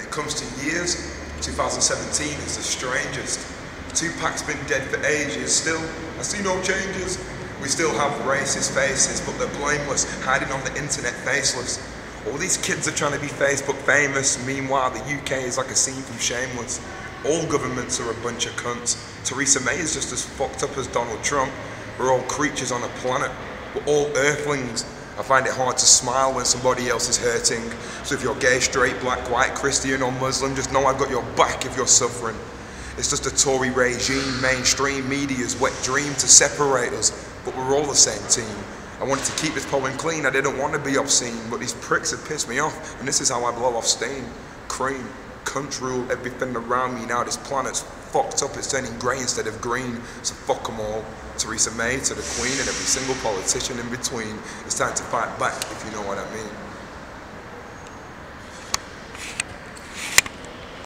it comes to years, 2017 is the strangest. Tupac's been dead for ages, still, I see no changes. We still have racist faces, but they're blameless, hiding on the internet faceless. All these kids are trying to be Facebook famous, meanwhile the UK is like a scene from Shameless. All governments are a bunch of cunts. Theresa May is just as fucked up as Donald Trump. We're all creatures on a planet. We're all earthlings. I find it hard to smile when somebody else is hurting. So if you're gay, straight, black, white, Christian or Muslim, just know I've got your back if you're suffering. It's just a Tory regime, mainstream media's wet dream to separate us, but we're all the same team. I wanted to keep this poem clean, I didn't want to be obscene, but these pricks have pissed me off, and this is how I blow off steam. Cream, cunt rule everything around me now, this planet's fucked up, it's turning grey instead of green, so fuck them all. Theresa May to the Queen and every single politician in between. It's time to fight back, if you know what I mean.